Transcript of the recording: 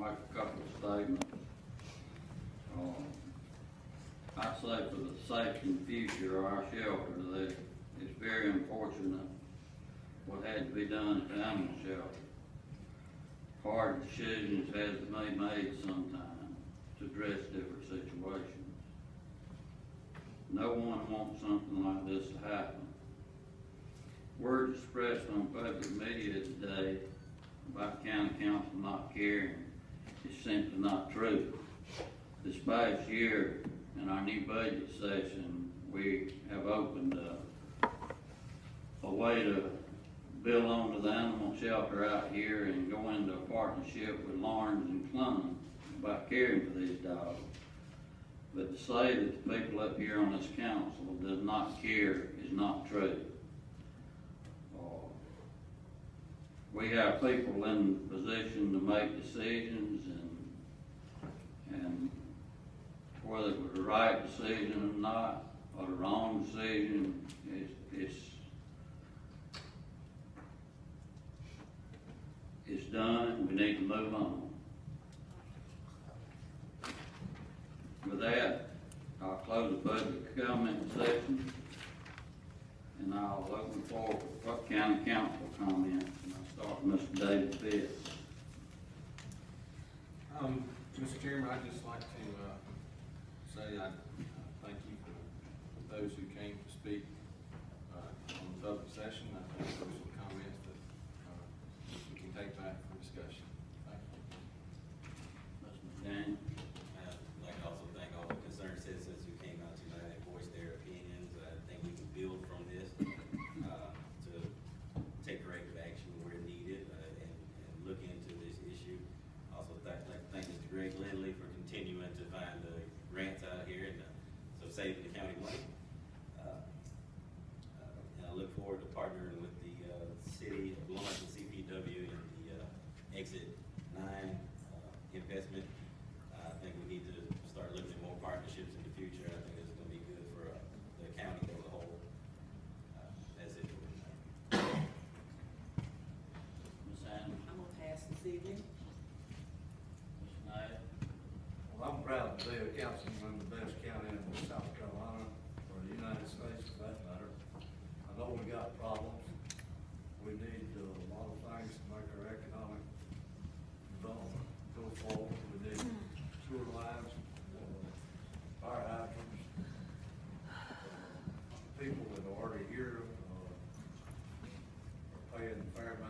make a couple of statements. Um, I'd say for the safety and future of our shelter, that it's very unfortunate what had to be done at the animal shelter. Hard decisions had to be made sometimes to address different situations. No one wants something like this to happen. Words expressed on public media today about county council not caring is simply not true. This past year, in our new budget session, we have opened a, a way to build onto the animal shelter out here and go into a partnership with Laurens and Clun about caring for these dogs. But to say that the people up here on this council does not care is not true. Uh, We have people in position to make decisions and, and whether it was the right decision or not, or the wrong decision, it's, it's, it's done, and we need to move on. With that, I'll close the public comment section, and I'll open for what county council comments, and I'll start with Mr. David Pitts. Um, Mr. Chairman, I'd just like to, uh, say I, uh, thank you for those who came to speak, uh, on the public session. I think there were some comments that, uh, we can take back for discussion. Thank you. Mr. McDaniel. I'd like to also thank all the concerned citizens who came out tonight and voiced their opinions. I think we can build from this, uh, to take corrective action where needed, uh, and, and look into this issue. Also, thank, like, thank Mr. Greg Lindley for continuing to find the grants out here and, uh, so saving the county money. Councilman, the best county in South Carolina, or the United States for that matter. I know we got problems. We need uh, a lot of things to make our economic development go forward. We need sewer lines, uh, fire hydrants, uh, people that are already here uh, are paying fair amount